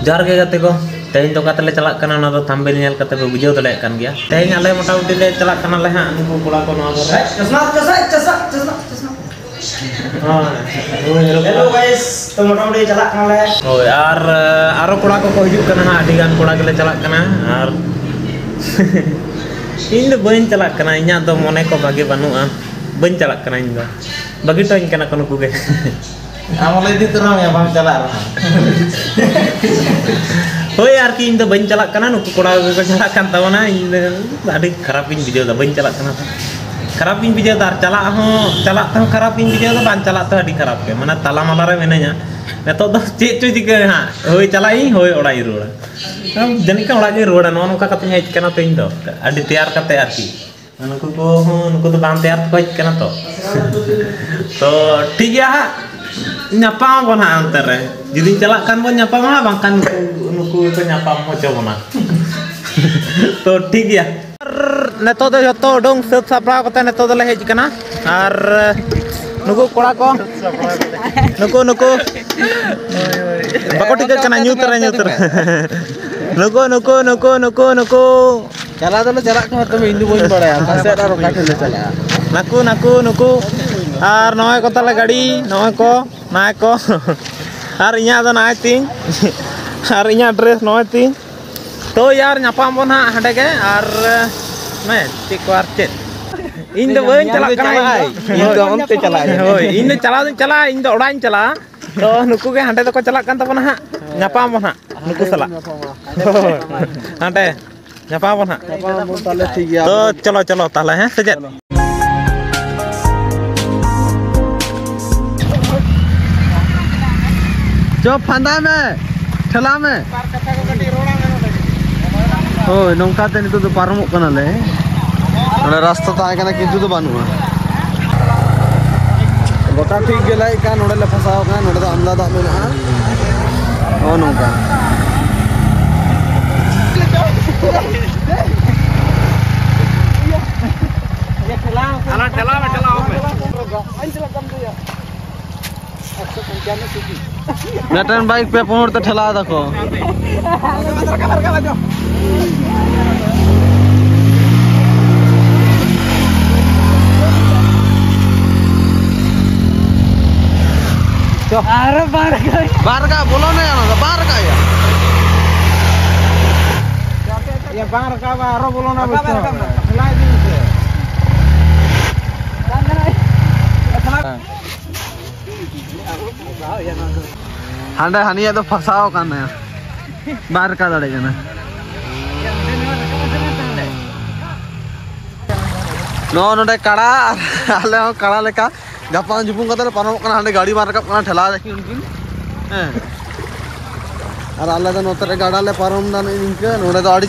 jar ke teh ko tehin to katale chalak kana na to nyal kate ko bujhe to lek kan gya tehin ale mota uti le chalak kana le ha nu kula ko no ador chasma ah, Hello guys, teman-teman. Oh, ar eh, aro kula kana ha adigan kula ke kana. Ar. Ini de kana inya to bagi banu ah. Ben jalak kana inya. Bagi kana kono. Amal itu terang ya paham celak. Hoi arki inda bain celak kana nuku kura celak kan tahu na ini tadi kerapin video tuh bain celak kana. Kerapin video tar celak aku celak tang kerapin video tuh ban celak tuh di kerap ke mana tala malara menanya. Neto dah cek cuy jika ha hoi celak ini hoi orang iru lah. Kan, jadi kan orang iru lah nonu kakatnya ikan apa inda ada tiar kata arki. ᱱᱩᱠᱩ ᱠᱚ ᱦᱚᱸ ᱱᱩᱠᱩ ᱫᱚ ᱵᱟᱝ ᱛᱮᱭᱟᱨ itu karena ᱠᱟᱱᱟ ᱛᱚ tiga ᱴᱷᱤᱠ nyapa mau antar eh. ya jadi celakan pun nyapa mah bang, kan nuku itu nyapa mau coba mah. todik ya. Neto tuh jatuh dong. Set sapra kota neto tuh lehe kena. ar nuku kura kok? nuku nuku. Bako tiga kena nyuter eh, nyuter. Nuku nuku nuku nuku nuku. Celak tuh lo jalan kau tuh Hindu boleh. Pada pasti ada orang kaki dulu jalan naku naku nuku. Ar noy kota lagi gadi noy ko ᱛᱟᱞᱮ ᱜᱟᱹᱰᱤ ᱱᱚᱜᱼᱚᱭ ᱠᱚ ᱱᱟᱭ ᱠᱚ ᱟᱨ ᱤᱧᱟᱹᱜ ᱫᱚ ᱱᱟᱭ ᱛᱤᱧ ᱟᱨ ᱤᱧᱟᱹᱜ ᱰᱨᱮᱥ ᱱᱚᱜᱼᱚᱭ ᱛᱤᱧ ᱛᱚ ᱭᱟᱨ ᱧᱟᱯᱟᱢ ᱵᱚᱱ ᱦᱟᱸᱜ ᱦᱟᱸᱰᱮ ᱜᱮ ᱟᱨ ᱢᱮ ᱪᱮᱫ ᱠᱚ ᱟᱨ ᱪᱮᱫ ᱤᱧ ᱫᱚ ᱵᱟᱹᱧ ᱪᱟᱞᱟᱜ ᱠᱟᱱᱟ ᱤᱧ ᱫᱚ ᱚᱱᱛᱮ ᱪᱟᱞᱟᱜ ᱟᱹᱧ। ᱦᱳᱭ ᱤᱧ ᱫᱚ ᱪᱟᱞᱟᱣ ᱫᱚᱧ ᱪᱟᱞᱟᱜᱼᱟ ᱤᱧ ᱫᱚ ᱚᱲᱟᱜ ᱤᱧ ᱪᱟᱞᱟᱜᱼᱟ ᱛᱚ ᱱᱩᱠᱩ ᱜᱮ ᱦᱟᱸᱰᱮ ᱫᱚᱠᱚ ᱪᱟᱞᱟᱜ ᱠᱟᱱ ᱛᱟᱵᱚᱱᱟ ᱦᱟᱸᱜ ᱧᱟᱯᱟᱢ ᱵᱚᱱ ᱦᱟᱸᱜ ᱱᱩᱠᱩ ᱥᱟᱞᱟᱜ ᱦᱳᱭ ᱦᱟᱸᱰᱮ ᱧᱟᱯᱟᱢ ᱵᱚᱱ ᱦᱟᱸᱜ ताले ठीक गया तो चलो चलो ताहले हैं से चेद जो फंदा में ठेला में ᱦᱳᱭ ᱱᱚᱝᱠᱟᱛᱮ ᱱᱤᱛᱚᱜ ᱫᱚ ᱯᱟᱨᱚᱢᱚᱜ ᱠᱟᱱᱟᱞᱮ ᱚᱸᱰᱮ ᱨᱟᱥᱛᱟ ᱛᱟᱦᱮᱸ ᱠᱟᱱᱟ ᱠᱤᱱᱛᱩ ᱫᱚ ᱵᱟᱹᱱᱩᱜᱼᱟ ᱜᱚᱴᱟ ᱴᱷᱤᱠ ᱜᱮ ᱞᱟᱭᱮᱫ ᱠᱟᱱ ᱱᱚᱸᱰᱮ ᱞᱮ ᱯᱷᱟᱥᱟᱣ ᱠᱟᱱᱟ ᱱᱚᱸᱰᱮ ᱫᱚ ᱟᱢᱫᱟ ᱫᱟᱜ ᱢᱮᱱᱟᱜᱼᱟ ᱱᱚᱜᱼᱚ ᱱᱚᱝᱠᱟ ᱢᱤᱫᱴᱮᱱ ᱵᱟᱭᱤᱠ ᱯᱮ नटन बाइक पे पहुँच तो ठला देखो। अरे बार बार का बोलो ना यार बार का यार। ये बार का बार बोलो ना हंडा हनिया तो फसाओ कान बार का दड़े जाना नो कड़ा। आले हो, कड़ा लेका तो गाड़ी मार का ठेला और आले तो गाड़ा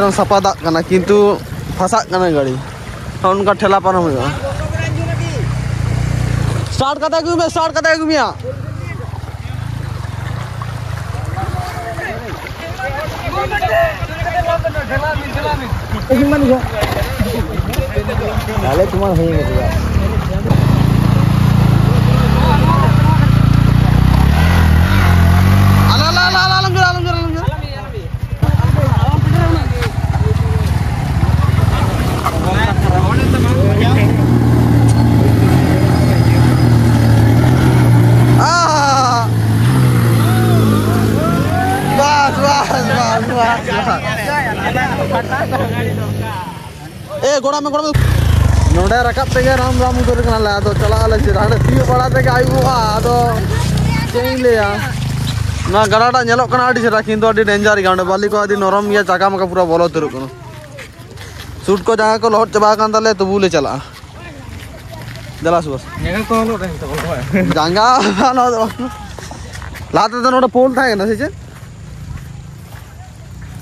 तो सपा फसा गाड़ी। तो उनका ठेला पारम होगा स्टार्ट करता क्यों मैं स्टार्ट करता क्यों मियाँ? तुम्हारा गोड़ा में गोड़ा में। नोडे रकब तेगे राम राम उतर कनाले आदो चला आले से हाडे तियो बड़ा तेगे आयुआ आदो चेई लेया ना गड़ाटा नेलो कना आडी सेरा किंतु आडी डेंजर गे अंडे बाली को आडी नरम गया चाका मका पूरा बोलो तुरु कनो सूट को जगह को लहट चबा कान ताले तबु ले चला। जला सुबस जांगा नो लाते तो नोडे पोल थाए ना से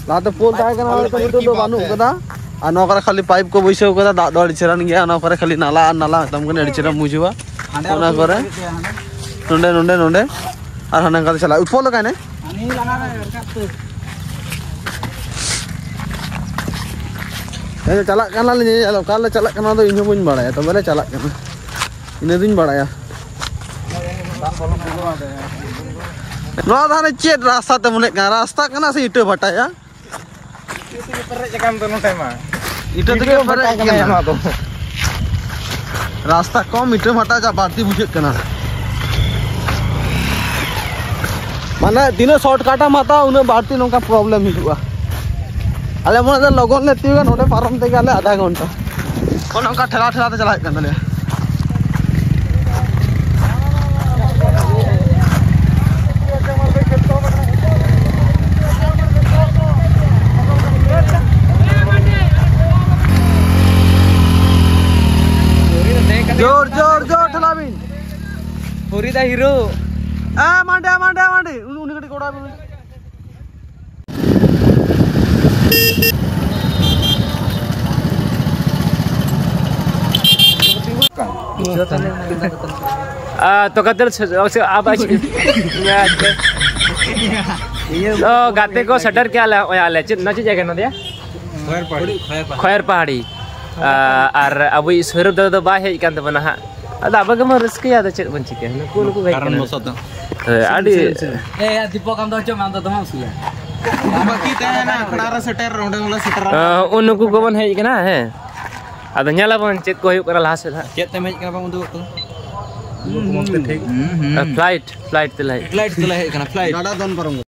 लाते पोल थाए कना तो दो कदा anokara kali pipe kok bisa kok ada dua diceran gak anokara kali nala nala tamu kan diceran mujuwa mana kore nunda nunda nunda arhana kata cila utpol lagi ini cila kanal ini kalau kalau cila kanal itu ini pun berada ya tapi kalau cila kanal pun berada ya Nah, ini cedera, satu menit nggak rasa, karena si itu batak ya. कना रास्ता कम इटे भटा जा बाती बुझे कना तीन दिने शॉर्टकट माता उन्हें बाती नोका प्रॉब्लम हिजुआ अले मने लगन ले तीगा नोडे पारम ते गले आधा घंटा। ठेला ठेला ते चला कन ले। ज़ोर ज़ोर ज़ोर ठेला बिन पूरी दा हीरो आ मांडे मांडे मांडे। उन्हें कटी कोड़ा बिन तो कदर अब तो गाते को सटर क्या ला आले चित नची जगह न दिया? खैर पहाड़ी। और अब स्वरूप दादा दो बाय हेज कान तबना अब गम रस्किया द बन चिके नुकु नुकु भाई रे सेटर ओंडे अब नेला चेक को हुक करा लासे दा चेक तमे हेज कना बम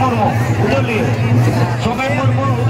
মুর্মু বুঝলি Somen Murmu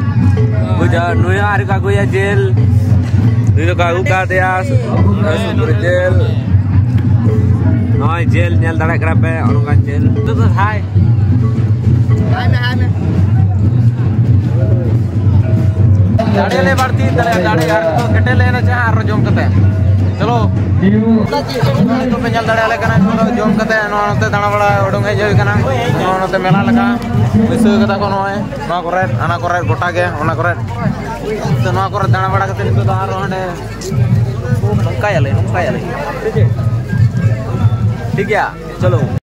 kuja nuya ari kaguya jel itu kaguka dia super jel noi jel nyel dadak kerape orang kan jel itu tuh hai hai me hai me दाड़े ले बढ़ती दाड़े यार तो कटे लेना चाहे आरो जोम कते चलो तो पे ñal दाड़े ले कना को जोम कते नो नते दाना बड़ा उडुंग हे जय कना नो नते मेला लगा बिसु कता को नोय नो करे आना करे गोटा गे ओना करे तो नो करे दाना बड़ा कते तो दारो हंडे नंका याले नंका याले ठीक है चलो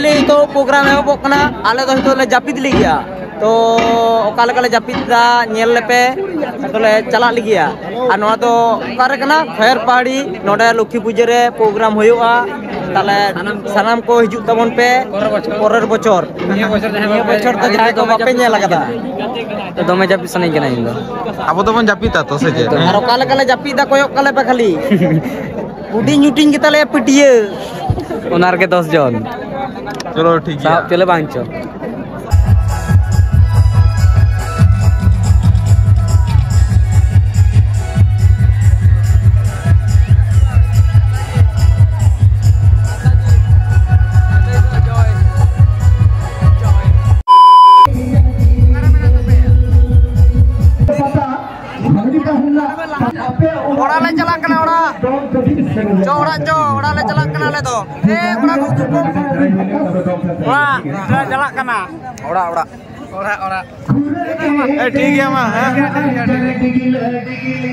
ᱟᱞᱮ ᱱᱤᱛᱚᱜ ᱯᱨᱳᱜᱨᱟᱢ ᱮᱦᱚᱵᱚᱜ ᱠᱟᱱᱟ ᱟᱞᱮ ᱫᱚ ᱱᱤᱛᱚᱜ ᱞᱮ ᱡᱟᱹᱯᱤᱫ ᱞᱮᱜᱮᱭᱟ ᱛᱚ ᱚᱠᱟ ᱞᱮᱠᱟᱞᱮ ᱡᱟᱹᱯᱤᱫᱟ ᱧᱮᱞ ᱞᱮᱯᱮ ᱛᱚᱞᱮ ᱪᱟᱞᱟᱜ ᱞᱮᱜᱮᱭᱟ ᱟᱨ ᱱᱚᱣᱟ ᱫᱚ ᱚᱠᱟᱨᱮ ᱠᱟᱱᱟ ᱠᱷᱚᱭᱮᱨ ᱯᱟᱦᱟᱲᱤ ᱱᱚᱰᱮ ᱞᱚᱠᱠᱷᱤ ᱯᱩᱡᱟᱹ ᱨᱮ ᱯᱨᱳᱜᱨᱟᱢ ᱦᱩᱭᱩᱜᱼᱟ ᱛᱟᱦᱞᱮ ᱥᱟᱱᱟᱢ ᱠᱚ ᱦᱤᱡᱩᱜ ᱛᱟᱵᱚᱱ ᱯᱮ ᱯᱚᱨᱮᱨ ᱵᱚᱪᱷᱚᱨ ᱱᱤᱭᱟᱹ ᱵᱚᱪᱷᱚᱨ ᱫᱚ ᱡᱟᱦᱟᱸᱭ ᱠᱚ ᱵᱟᱯᱮ ᱧᱮᱞ ᱟᱠᱟᱫᱟ ᱛᱚ ᱫᱚᱢᱮ ᱡᱟᱹᱯᱤᱫ ᱥᱟᱱᱟᱧ ᱠᱟᱱᱟ ᱤᱧ ᱫᱚ ᱟᱵᱚ ᱫᱚᱵᱚᱱ ᱡᱟᱹᱯᱤᱫᱟ ᱛᱚ ᱥᱮ ᱪᱮᱫ ᱟᱨ ᱚᱠᱟ ᱞᱮᱠᱟᱞᱮ ᱡᱟᱹᱯᱤᱫᱟ ᱠᱚᱭᱚᱜ ᱠᱟᱞᱮ ᱯᱮ ᱠᱷᱟᱹᱞᱤ ᱦᱩᱰᱤᱧ ᱦᱩᱰᱤᱧ ᱜᱮᱛᱟᱞᱮᱭᱟ ᱯᱟᱹᱴᱤᱭᱟᱹ ওনারকে দশজন चलो ठीक है। चलो पाँच Orang-orang, eh, orang-orang, orang-orang, orang-orang, orang-orang, orang-orang, orang-orang, orang-orang, eh, eh. orang-orang, orang-orang,